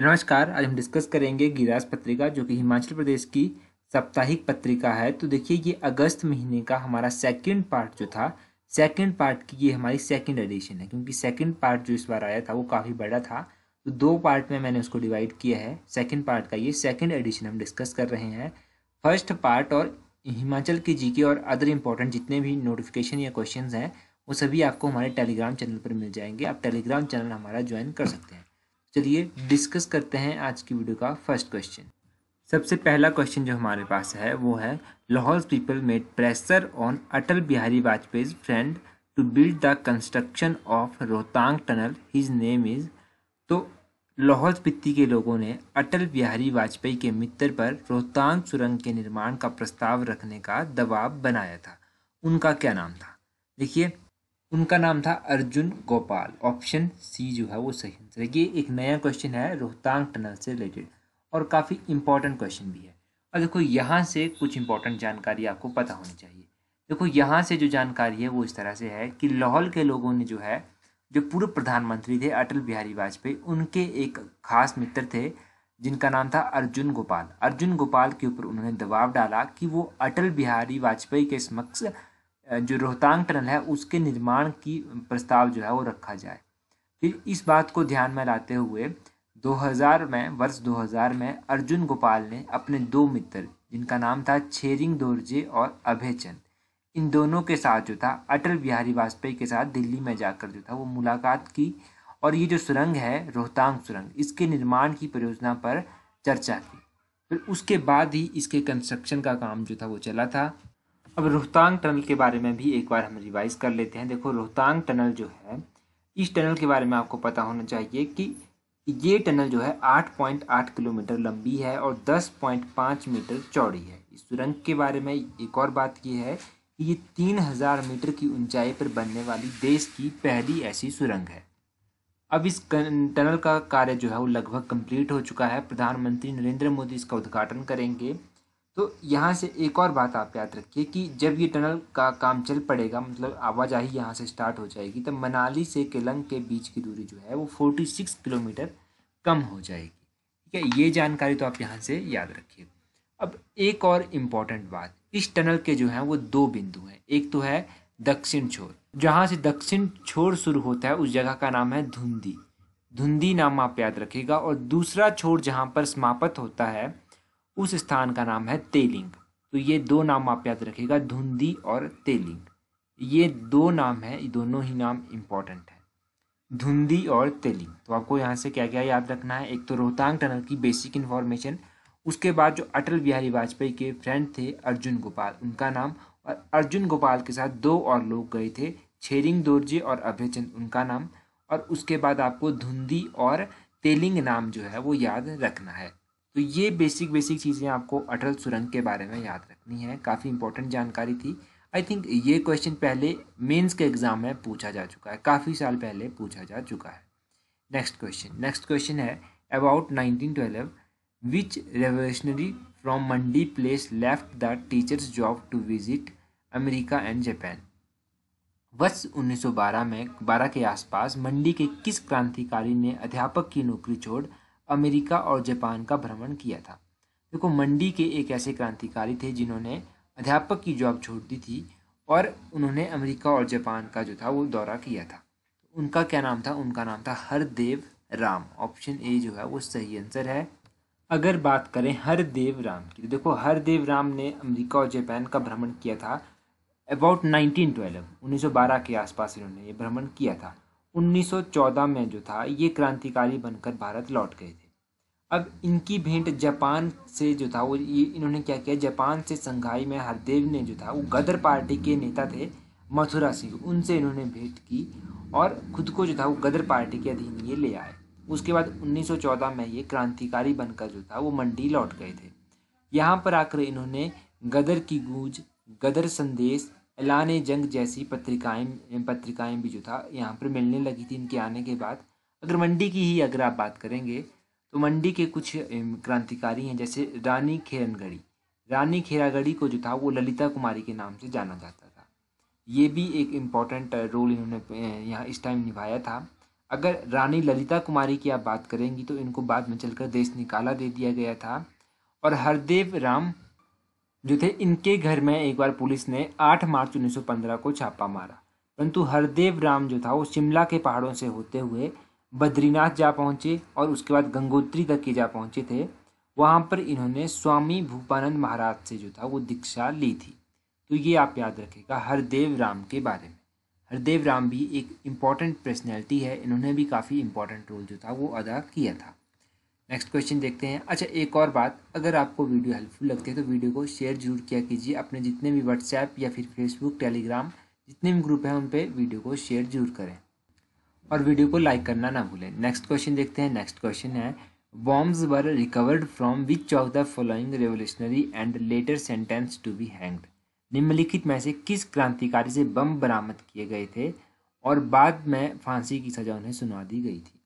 नमस्कार, आज हम डिस्कस करेंगे गिरास पत्रिका, जो कि हिमाचल प्रदेश की साप्ताहिक पत्रिका है। तो देखिए, ये अगस्त महीने का हमारा सेकंड पार्ट जो था सेकंड पार्ट की ये हमारी सेकंड एडिशन है, क्योंकि सेकंड पार्ट जो इस बार आया था, वो काफ़ी बड़ा था। तो दो पार्ट में मैंने उसको डिवाइड किया है सेकंड पार्ट का ये सेकंड एडिशन हम डिस्कस कर रहे हैं। फ़र्स्ट पार्ट और हिमाचल के जीके और अदर इम्पोर्टेंट जितने भी नोटिफिकेशन या क्वेश्चन हैं, वो सभी आपको हमारे टेलीग्राम चैनल पर मिल जाएँगे। आप टेलीग्राम चैनल हमारा ज्वाइन कर सकते हैं। चलिए डिस्कस करते हैं आज की वीडियो का फ़र्स्ट क्वेश्चन सबसे पहला क्वेश्चन जो हमारे पास है, वो है Lahaul people made pressure on Atal Bihari Vajpayee friend to build the construction of Rohtang tunnel his name is तो लाहौल स्पीति के लोगों ने अटल बिहारी वाजपेयी के मित्र पर रोहतांग सुरंग के निर्माण का प्रस्ताव रखने का दबाव बनाया था। उनका क्या नाम था? देखिए उनका नाम था अर्जुन गोपाल। ऑप्शन सी जो है वो सही आंसर है। ये एक नया क्वेश्चन है, रोहतांग टनल से रिलेटेड और काफ़ी इंपॉर्टेंट क्वेश्चन भी है। और देखो यहाँ से कुछ इंपॉर्टेंट जानकारी आपको पता होनी चाहिए। देखो, यहाँ से जो जानकारी है वो इस तरह से है कि लाहौल के लोगों ने जो है, जो पूर्व प्रधानमंत्री थे अटल बिहारी वाजपेयी, उनके एक खास मित्र थे, जिनका नाम था अर्जुन गोपाल। अर्जुन गोपाल के ऊपर उन्होंने दबाव डाला कि वो अटल बिहारी वाजपेयी के समक्ष जो रोहतांग टनल है, उसके निर्माण की प्रस्ताव जो है, वो रखा जाए। फिर इस बात को ध्यान में लाते हुए 2000 में, वर्ष 2000 में अर्जुन गोपाल ने अपने दो मित्र, जिनका नाम था छेरिंग दोरजे और अभय चंद, इन दोनों के साथ जो था, अटल बिहारी वाजपेयी के साथ दिल्ली में जाकर जो था, वो मुलाकात की और ये जो सुरंग है, रोहतांग सुरंग, इसके निर्माण की परियोजना पर चर्चा की। फिर उसके बाद ही इसके कंस्ट्रक्शन का काम जो था, वो चला था। अब रोहतांग टनल के बारे में भी एक बार हम रिवाइज कर लेते हैं। देखो, रोहतांग टनल जो है, इस टनल के बारे में आपको पता होना चाहिए कि ये टनल जो है 8.8 किलोमीटर लंबी है और 10.5 मीटर चौड़ी है। इस सुरंग के बारे में एक और बात ये है कि ये 3000 मीटर की ऊंचाई पर बनने वाली देश की पहली ऐसी सुरंग है। अब इस टनल का कार्य जो है वो लगभग कंप्लीट हो चुका है। प्रधानमंत्री नरेंद्र मोदी इसका उद्घाटन करेंगे। तो यहाँ से एक और बात आप याद रखिए कि जब ये टनल का काम चल पड़ेगा मतलब आवाजाही यहाँ से स्टार्ट हो जाएगी, तब मनाली से केलंग के बीच की दूरी जो है वो फोर्टी सिक्स किलोमीटर कम हो जाएगी। ठीक है, ये जानकारी तो आप यहाँ से याद रखिए। अब एक और इंपॉर्टेंट बात, इस टनल के जो हैं वो दो बिंदु हैं। एक तो है दक्षिण छोर। जहाँ से दक्षिण छोर शुरू होता है, उस जगह का नाम है धुंधी। धुंधी नाम आप याद रखिएगा और दूसरा छोर जहाँ पर समाप्त होता है उस स्थान का नाम है तेलिंग। तो ये दो नाम आप याद रखिएगा, धुंधी और तेलिंग। ये दो नाम है, ये दोनों ही नाम इंपॉर्टेंट है। धुंधी और तेलिंग। तो आपको यहाँ से क्या क्या याद रखना है? एक तो रोहतांग टनल की बेसिक इन्फॉर्मेशन उसके बाद जो अटल बिहारी वाजपेयी के फ्रेंड थे, अर्जुन गोपाल, उनका नाम। और अर्जुन गोपाल के साथ दो और लोग गए थे, छेरिंग दोरजे और अभयचंद, उनका नाम। और उसके बाद आपको धुंधी और तेलिंग नाम जो है, वो याद रखना है। तो ये बेसिक बेसिक चीज़ें आपको अटल सुरंग के बारे में याद रखनी है। काफ़ी इंपॉर्टेंट जानकारी थी। आई थिंक ये क्वेश्चन पहले मेंस के एग्ज़ाम में पूछा जा चुका है। काफ़ी साल पहले पूछा जा चुका है। नेक्स्ट क्वेश्चन नेक्स्ट क्वेश्चन है about nineteen twelve which revolutionary from Mandi place left the teachers job to visit America and Japan वर्ष 1912 में 12 के आसपास मंडी के किस क्रांतिकारी ने अध्यापक की नौकरी छोड़ अमेरिका और जापान का भ्रमण किया था। देखो, मंडी के एक ऐसे क्रांतिकारी थे जिन्होंने अध्यापक की जॉब छोड़ दी थी और उन्होंने अमेरिका और जापान का जो था वो दौरा किया था। उनका क्या नाम था? उनका नाम था हरदेव राम। ऑप्शन ए जो है वो सही आंसर है। अगर बात करें हरदेव राम की तो देखो, हरदेव राम ने अमेरिका और जापान का भ्रमण किया था अबाउट 1912 1912 के आसपास इन्होंने ये भ्रमण किया था। 1914 में जो था, ये क्रांतिकारी बनकर भारत लौट गए थे। अब इनकी भेंट जापान से जो था, वो ये इन्होंने क्या किया, जापान से संघाई में हरदेव ने जो था, वो गदर पार्टी के नेता थे, मथुरा सिंह उनसे इन्होंने भेंट की और खुद को जो था, वो गदर पार्टी के अधीन ये ले आए। उसके बाद 1914 में ये क्रांतिकारी बनकर जो था, वो मंडी लौट गए थे। यहाँ पर आकर इन्होंने गदर की गूंज, गदर संदेश, ऐलान जंग जैसी पत्रिकाएँ पत्रिकाएँ भी जो था, यहाँ पर मिलने लगी थी इनके आने के बाद। अगर मंडी की ही अगर आप बात करेंगे तो मंडी के कुछ क्रांतिकारी हैं, जैसे रानी खेरनगढ़ी। रानी खेरागढ़ी को जो था, वो ललिता कुमारी के नाम से जाना जाता था। ये भी एक इंपॉर्टेंट रोल इन्होंने यहाँ इस टाइम निभाया था। अगर रानी ललिता कुमारी की आप बात करेंगी तो इनको बाद में चलकर देश निकाला दे दिया गया था। और हरदेव राम जो थे, इनके घर में एक बार पुलिस ने 8 मार्च 1915 को छापा मारा। परंतु हरदेव राम जो था, वो शिमला के पहाड़ों से होते हुए बद्रीनाथ जा पहुँचे और उसके बाद गंगोत्री तक के जा पहुँचे थे, वहाँ पर इन्होंने स्वामी भूपानंद महाराज से जो था वो दीक्षा ली थी। तो ये आप याद रखेगा हरदेव राम के बारे में। हरदेव राम भी एक इंपॉर्टेंट पर्सनैलिटी है, इन्होंने भी काफ़ी इंपॉर्टेंट रोल जो था वो अदा किया था। नेक्स्ट क्वेश्चन देखते हैं। अच्छा एक और बात, अगर आपको वीडियो हेल्पफुल लगती है तो वीडियो को शेयर ज़रूर किया कीजिए। अपने जितने भी व्हाट्सएप या फिर फेसबुक टेलीग्राम जितने भी ग्रुप हैं उन पर वीडियो को शेयर ज़रूर करें। और वीडियो को लाइक करना ना भूलें। नेक्स्ट क्वेश्चन देखते हैं। नेक्स्ट क्वेश्चन है। Bombs were recovered from which of the following revolutionary and later sentence to be hanged निम्नलिखित में से किस क्रांतिकारी से बम बरामद किए गए थे? और बाद में फांसी की सजा उन्हें सुना दी गई थी।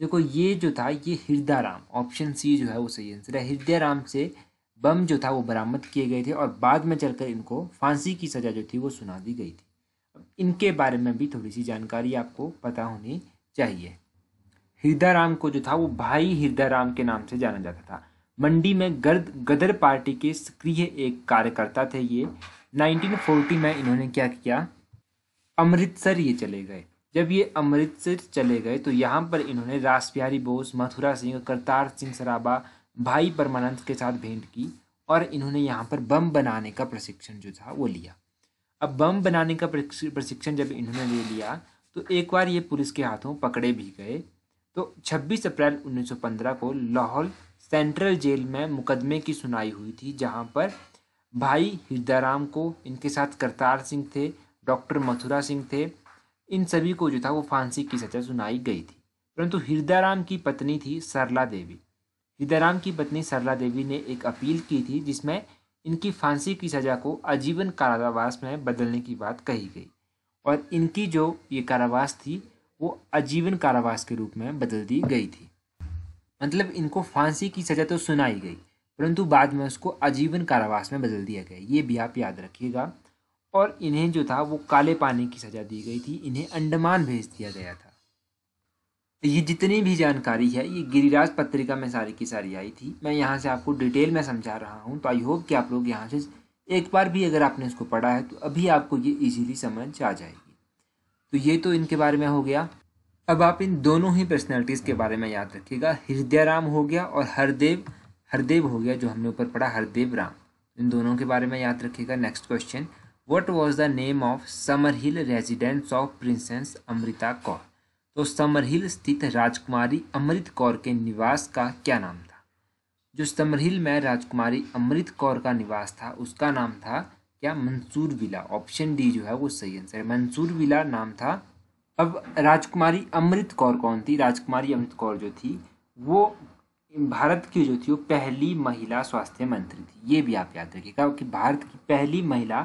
देखो, ये जो था, ये हृदय राम ऑप्शन सी जो है वो सही आंसर है। हृदय राम से बम जो था वो बरामद किए गए थे और बाद में चलकर इनको फांसी की सजा जो थी वो सुना दी गई थी। इनके बारे में भी थोड़ी सी जानकारी आपको पता होनी चाहिए। हृदय राम को जो था, वो भाई हृदय राम के नाम से जाना जाता था। मंडी में गर्द, गदर पार्टी के सक्रिय एक कार्यकर्ता थे ये। 1940 में इन्होंने क्या किया? अमृतसर ये चले गए। जब ये अमृतसर चले गए तो यहाँ पर इन्होंने रास बिहारी बोस, मथुरा सिंह, करतार सिंह सराबा, भाई परमानंद के साथ भेंट की और इन्होंने यहाँ पर बम बनाने का प्रशिक्षण जो था, वो लिया। अब बम बनाने का प्रशिक्षण जब इन्होंने ले लिया तो एक बार ये पुलिस के हाथों पकड़े भी गए। तो 26 अप्रैल 1915 को लाहौल सेंट्रल जेल में मुकदमे की सुनाई हुई थी, जहाँ पर भाई हृदयराम को इनके साथ करतार सिंह थे, डॉक्टर मथुरा सिंह थे, इन सभी को जो था वो फांसी की सजा सुनाई गई थी। परंतु हृदयराम की पत्नी थी सरला देवी। हृदयराम की पत्नी सरला देवी ने एक अपील की थी, जिसमें इनकी फांसी की सज़ा को आजीवन कारावास में बदलने की बात कही गई। और इनकी जो ये कारावास थी, वो आजीवन कारावास के रूप में बदल दी गई थी। मतलब इनको फांसी की सज़ा तो सुनाई गई, परंतु बाद में उसको आजीवन कारावास में बदल दिया गया। ये भी आप याद रखिएगा। और इन्हें जो था, वो काले पानी की सज़ा दी गई थी। इन्हें अंडमान भेज दिया गया था। ये जितनी भी जानकारी है, ये गिरिराज पत्रिका में सारी की सारी आई थी। मैं यहाँ से आपको डिटेल में समझा रहा हूँ तो आई होप कि आप लोग यहाँ से एक बार भी अगर आपने इसको पढ़ा है तो अभी आपको ये इजीली समझ आ जाएगी। तो ये तो इनके बारे में हो गया। अब आप इन दोनों ही पर्सनैलिटीज़ के बारे में याद रखिएगा। हृदय राम हो गया और हरदेव हरदेव हो गया जो हमने ऊपर पढ़ा, हरदेव राम। इन दोनों के बारे में याद रखिएगा। Next question what was the name of Summer Hill residence of princess Amrita Kaur तो समरहिल स्थित राजकुमारी अमृत कौर के निवास का क्या नाम था? जो समरहिल में राजकुमारी अमृत कौर का निवास था, उसका नाम था क्या? मंसूर विला। ऑप्शन डी जो है वो सही आंसर है। मंसूर विला नाम था। अब राजकुमारी अमृत कौर कौन थी? राजकुमारी अमृत कौर जो थी, वो भारत की जो थी, वो पहली महिला स्वास्थ्य मंत्री थी। ये भी आप याद रखिएगा कि भारत की पहली महिला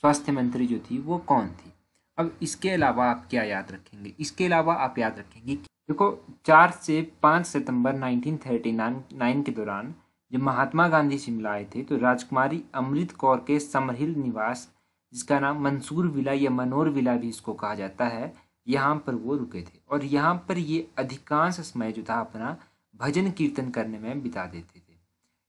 स्वास्थ्य मंत्री जो थी, वो कौन थी? अब इसके अलावा आप क्या याद रखेंगे? इसके अलावा आप याद रखेंगे देखो, चार से पाँच सितंबर 1939 के दौरान जब महात्मा गांधी शिमला आए थे तो राजकुमारी अमृत कौर के समरहिल निवास, जिसका नाम मंसूर विला या मनोर विला भी इसको कहा जाता है, यहाँ पर वो रुके थे। और यहाँ पर ये अधिकांश समय जो था अपना भजन कीर्तन करने में बिता देते थे।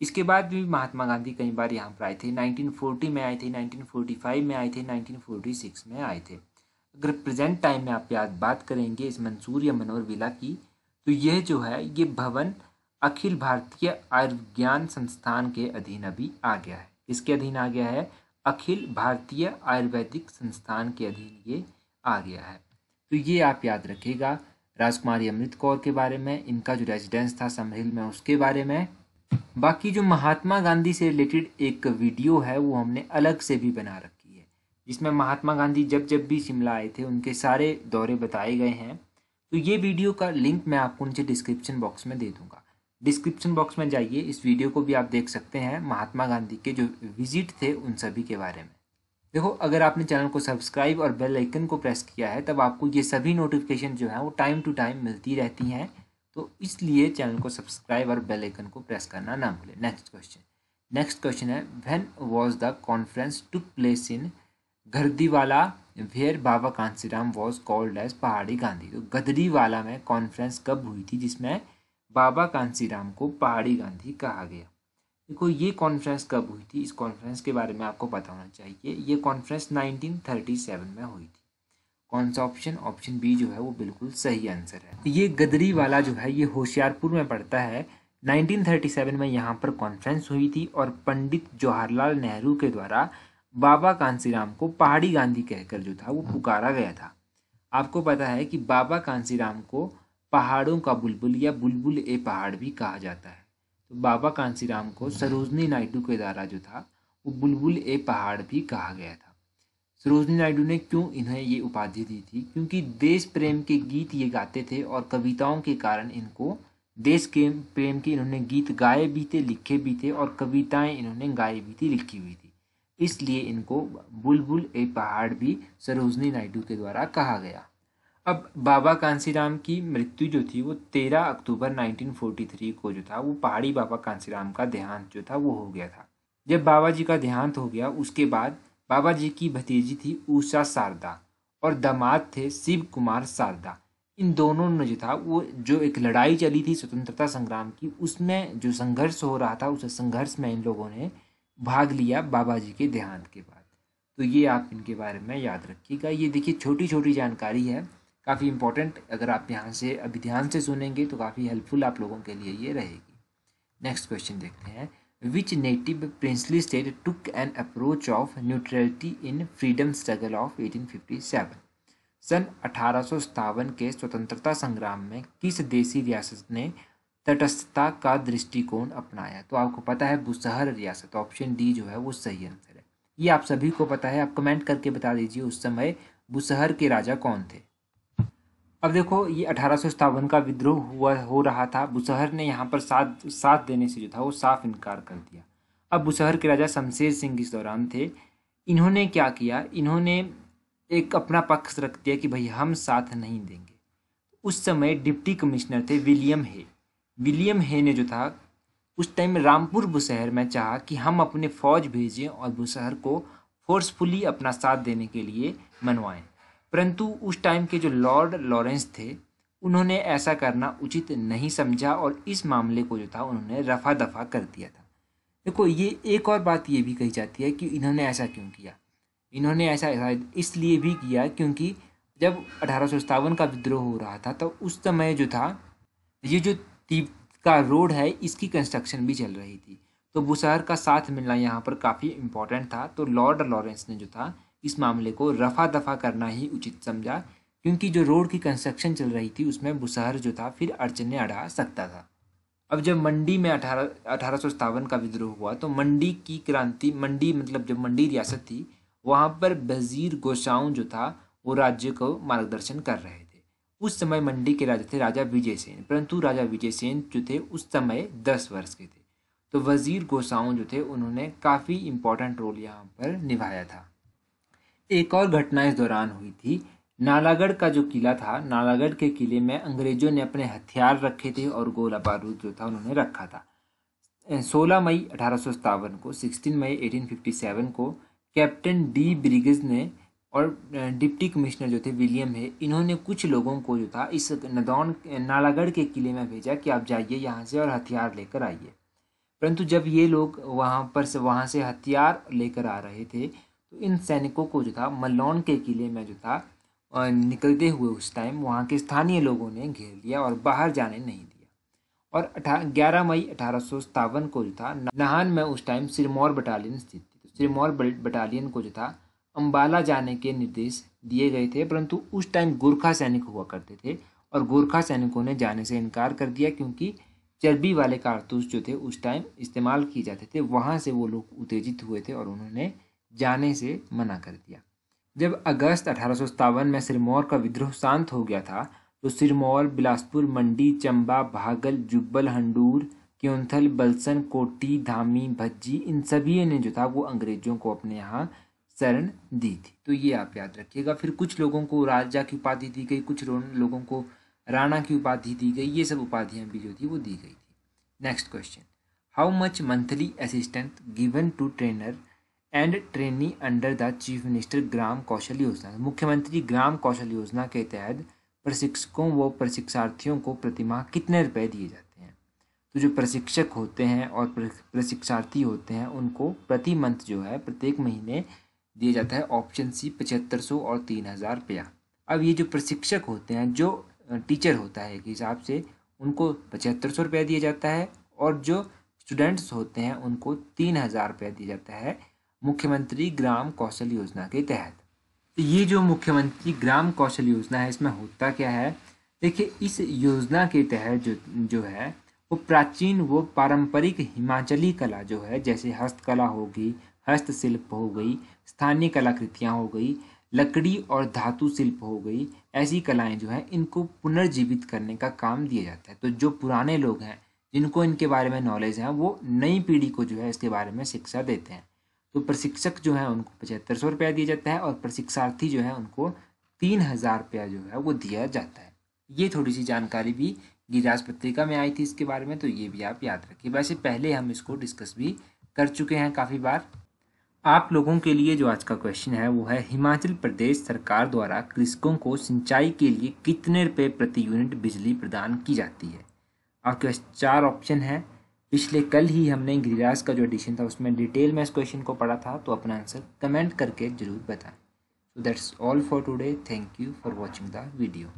इसके बाद भी महात्मा गांधी कई बार यहाँ पर आए थे। 1940 में आए थे 1945 में आए थे 1946 में आए थे। अगर प्रेजेंट टाइम में आप याद बात करेंगे इस मंसूर या मनोहर विला की तो यह जो है, ये भवन अखिल भारतीय आयुर्विज्ञान संस्थान के अधीन अभी आ गया है। इसके अधीन आ गया है? अखिल भारतीय आयुर्वेदिक संस्थान के अधीन ये आ गया है। तो ये आप याद रखिएगा राजकुमारी अमृत कौर के बारे में, इनका जो रेजिडेंस था समहिल में, उसके बारे में। बाकी जो महात्मा गांधी से रिलेटेड एक वीडियो है, वो हमने अलग से भी बना रखा जिसमें महात्मा गांधी जब जब भी शिमला आए थे, उनके सारे दौरे बताए गए हैं। तो ये वीडियो का लिंक मैं आपको नीचे डिस्क्रिप्शन बॉक्स में दे दूँगा। डिस्क्रिप्शन बॉक्स में जाइए, इस वीडियो को भी आप देख सकते हैं, महात्मा गांधी के जो विज़िट थे उन सभी के बारे में। देखो, अगर आपने चैनल को सब्सक्राइब और बेल आइकन को प्रेस किया है, तब आपको ये सभी नोटिफिकेशन जो है, वो टाइम टू टाइम मिलती रहती हैं। तो इसलिए चैनल को सब्सक्राइब और बेल आइकन को प्रेस करना ना भूलें। Next question. नेक्स्ट क्वेश्चन है when was the conference took place in Garhdiwala where Baba Kanshiram was called as Pahari Gandhi. तो गदरीवाला में कॉन्फ्रेंस कब हुई थी जिसमें बाबा कांसीराम को पहाड़ी गांधी कहा गया? देखो, ये कॉन्फ्रेंस कब हुई थी? इस कॉन्फ्रेंस के बारे में आपको पता होना चाहिए। ये कॉन्फ्रेंस 1937 में हुई थी। कौन सा ऑप्शन ऑप्शन बी जो है वो बिल्कुल सही आंसर है। ये गदरी वाला जो है, ये होशियारपुर में पड़ता है। 1937 में यहाँ पर कॉन्फ्रेंस हुई थी और पंडित जवाहरलाल नेहरू के द्वारा बाबा कांसीराम को पहाड़ी गांधी कहकर जो था, वो पुकारा गया था। आपको पता है कि बाबा कांसीराम को पहाड़ों का बुलबुल या बुलबुल ए पहाड़ भी कहा जाता है। तो बाबा कांसीराम को सरोजनी नायडू के द्वारा जो था, वो बुलबुल ए पहाड़ भी कहा गया था। सरोजनी नायडू ने क्यों इन्हें ये उपाधि दी थी? क्योंकि देश प्रेम के गीत ये गाते थे और कविताओं के कारण इनको, देश के प्रेम के इन्होंने गीत गाए भी थे, लिखे भी थे और कविताएँ इन्होंने गाई भी थी, लिखी हुई थी। इसलिए इनको बुलबुल ए पहाड़ भी सरोजनी नायडू के द्वारा कहा गया। अब बाबा कांसीराम की मृत्यु जो थी, वो 13 अक्टूबर 1943 को जो था, वो पहाड़ी बाबा कांसीराम का देहांत जो था, वो हो गया था। जब बाबा जी का देहांत हो गया, उसके बाद बाबा जी की भतीजी थी उषा शारदा और दामाद थे शिव कुमार शारदा इन दोनों ने जो था, वो जो एक लड़ाई चली थी स्वतंत्रता संग्राम की, उसमें जो संघर्ष हो रहा था, उस संघर्ष में इन लोगों ने भाग लिया बाबा जी के देहांत के बाद। तो ये आप इनके बारे में याद रखिएगा। ये देखिए छोटी छोटी जानकारी है। काफ़ी इंपॉर्टेंट अगर आप यहाँ से अभी ध्यान से सुनेंगे तो काफ़ी हेल्पफुल आप लोगों के लिए ये रहेगी। नेक्स्ट क्वेश्चन देखते हैं। Which native princely state took an approach of neutrality in freedom struggle of 1857 सन अठारह सौ सतावन के स्वतंत्रता संग्राम में किस देसी रियासत ने तटस्थता का दृष्टिकोण अपनाया। तो आपको पता है, बुसहर रियासत ऑप्शन डी जो है, वो सही आंसर है। ये आप सभी को पता है, आप कमेंट करके बता दीजिए उस समय बुसहर के राजा कौन थे। अब देखो, ये अठारह सौ सत्तावन का विद्रोह हुआ, हो रहा था। बुसहर ने यहाँ पर साथ साथ देने से जो था, वो साफ़ इनकार कर दिया। अब बुसहर के राजा शमशेर सिंह इस दौरान थे। इन्होंने क्या किया? इन्होंने एक अपना पक्ष रख दिया कि, भाई, हम साथ नहीं देंगे। उस समय डिप्टी कमिश्नर थे विलियम हे। विलियम हे ने जो था, उस टाइम रामपुर बुशहर में चाहा कि हम अपने फौज भेजें और बुशहर को फोर्सफुली अपना साथ देने के लिए मनवाएँ। परंतु उस टाइम के जो लॉर्ड लॉरेंस थे, उन्होंने ऐसा करना उचित नहीं समझा और इस मामले को जो था, उन्होंने रफा दफ़ा कर दिया था। देखो, ये एक और बात ये भी कही जाती है कि इन्होंने ऐसा क्यों किया? इन्होंने ऐसा इसलिए भी किया क्योंकि जब अठारह का विद्रोह हो रहा था तो उस समय जो था, ये जो तीप का रोड है, इसकी कंस्ट्रक्शन भी चल रही थी। तो बुशहर का साथ मिलना यहाँ पर काफ़ी इम्पोर्टेंट था। तो लॉर्ड लॉरेंस ने जो था, इस मामले को रफा दफ़ा करना ही उचित समझा, क्योंकि जो रोड की कंस्ट्रक्शन चल रही थी, उसमें बुशहर जो था, फिर अड़चने अड़ा सकता था। अब जब मंडी में अठारह अठारह का विद्रोह हुआ तो मंडी की क्रांति, मंडी मतलब जब मंडी रियासत थी, वहाँ पर बजीर गोसाऊ जो था, वो राज्य को मार्गदर्शन कर रहे उस समय मंडी के राजा थे, राजा विजय सेन परंतु राजा विजय सेन जो थे, उस समय दस वर्ष के थे। तो वज़ीर गोसाऊ जो थे, उन्होंने काफ़ी इम्पोर्टेंट रोल यहाँ पर निभाया था। एक और घटना इस दौरान हुई थी। नालागढ़ का जो किला था, नालागढ़ के किले में अंग्रेज़ों ने अपने हथियार रखे थे और गोला बारूद जो था, उन्होंने रखा था। 16 मई अठारह सौ सत्तावन को 16 मई 1857 को, कैप्टन डी ब्रिगेज ने और डिप्टी कमिश्नर जो थे, विलियम है, इन्होंने कुछ लोगों को जो था, इस नदौन, नालागढ़ के किले में भेजा कि आप जाइए यहाँ से और हथियार लेकर आइए। परंतु जब ये लोग वहाँ पर से, वहाँ से हथियार लेकर आ रहे थे तो इन सैनिकों को जो था, मल्लौन के किले में जो था निकलते हुए उस टाइम वहाँ के स्थानीय लोगों ने घेर लिया और बाहर जाने नहीं दिया। और अठा, ग्यारह मई अठारह सौ सत्तावन को जो था, नाहन में उस टाइम सिरमौर बटालियन स्थित थी। तो सिरमौर बटालियन को जो था अम्बाला जाने के निर्देश दिए गए थे, परंतु उस टाइम गोरखा सैनिक हुआ करते थे और गोरखा सैनिकों ने जाने से इनकार कर दिया, क्योंकि चर्बी वाले कारतूस जो थे उस टाइम इस्तेमाल किए जाते थे। वहाँ से वो लोग उत्तेजित हुए थे और उन्होंने जाने से मना कर दिया। जब अगस्त अठारह सौ सत्तावन में सिरमौर का विद्रोह शांत हो गया था तो सिरमौर, बिलासपुर, मंडी, चंबा, भागल, जुब्बल, हंडूर, क्योंथल, बलसन, कोटी, धामी, भज्जी, इन सभी ने जो था वो अंग्रेज़ों को अपने यहाँ शरण दी थी। तो ये आप याद रखिएगा। फिर कुछ लोगों को राजा की उपाधि दी गई, कुछ लोगों को राणा की उपाधि दी गई, ये सब उपाधियाँ भी जो थी वो दी गई थी। Next question how much monthly assistant given to trainer and trainee under the chief minister Gram Kaushal Yojana Mukhyamantri Gram Kaushal Yojana के तहत प्रशिक्षकों व प्रशिक्षार्थियों को प्रतिमाह कितने रुपए दिए जाते हैं? तो जो प्रशिक्षक होते हैं और प्रशिक्षार्थी होते हैं, उनको प्रति मंथ जो है प्रत्येक महीने दिया जाता है ऑप्शन सी पचहत्तर सौ और तीन हज़ार रुपया। अब ये जो प्रशिक्षक होते हैं, जो टीचर होता है के हिसाब से, उनको पचहत्तर सौ रुपया दिया जाता है और जो स्टूडेंट्स होते हैं, उनको तीन हज़ार रुपया दिया जाता है मुख्यमंत्री ग्राम कौशल योजना के तहत। तो ये जो मुख्यमंत्री ग्राम कौशल योजना है, इसमें होता क्या है? देखिए, इस योजना के तहत जो जो है, वो प्राचीन, वो पारंपरिक हिमाचली कला जो है, जैसे हस्तकला होगी हस्तशिल्प हो गई, स्थानीय कलाकृतियाँ हो गई, लकड़ी और धातु शिल्प हो गई, ऐसी कलाएँ जो हैं, इनको पुनर्जीवित करने का काम दिया जाता है। तो जो पुराने लोग हैं, जिनको इनके बारे में नॉलेज है, वो नई पीढ़ी को जो है, इसके बारे में शिक्षा देते हैं। तो प्रशिक्षक जो है, उनको पचहत्तर सौ रुपया दिया जाता है और प्रशिक्षार्थी जो है, उनको तीन हज़ार रुपया जो है, वो दिया जाता है। ये थोड़ी सी जानकारी भी गिरिराज पत्रिका में आई थी इसके बारे में तो ये भी आप याद रखिए। वैसे पहले हम इसको डिस्कस भी कर चुके हैं काफ़ी बार। आप लोगों के लिए जो आज का क्वेश्चन है, वो है हिमाचल प्रदेश सरकार द्वारा कृषकों को सिंचाई के लिए कितने रुपए प्रति यूनिट बिजली प्रदान की जाती है? आपके पास चार ऑप्शन है। पिछले कल ही हमने गिरिराज का जो एडिशन था, उसमें डिटेल में इस क्वेश्चन को पढ़ा था तो अपना आंसर कमेंट करके ज़रूर बताएँ। So that's all for today thank you for watching the video